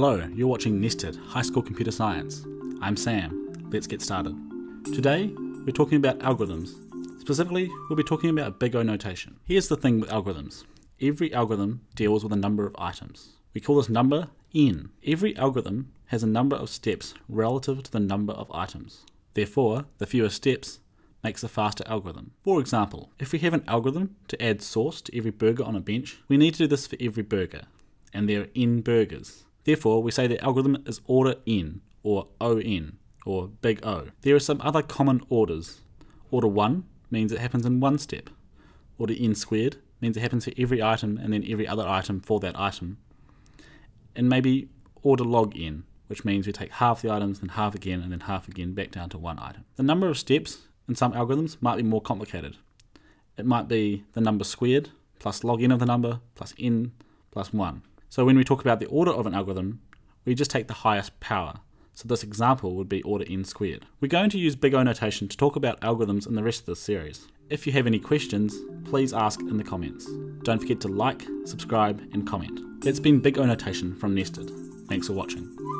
Hello, you're watching Nested High School Computer Science. I'm Sam. Let's get started. Today, we're talking about algorithms. Specifically, we'll be talking about big O notation. Here's the thing with algorithms. Every algorithm deals with a number of items. We call this number n. Every algorithm has a number of steps relative to the number of items. Therefore, the fewer steps makes a faster algorithm. For example, if we have an algorithm to add sauce to every burger on a bench, we need to do this for every burger, and there are n burgers. Therefore, we say the algorithm is order n, or ON, or big O. There are some other common orders. Order 1 means it happens in one step. Order n squared means it happens for every item and then every other item for that item. And maybe order log n, which means we take half the items, then half again, and then half again back down to one item. The number of steps in some algorithms might be more complicated. It might be the number squared plus log n of the number plus n plus 1. So when we talk about the order of an algorithm, we just take the highest power. So this example would be order n squared. We're going to use big O notation to talk about algorithms in the rest of this series. If you have any questions, please ask in the comments. Don't forget to like, subscribe and comment. It's been Big O Notation from Nested. Thanks for watching.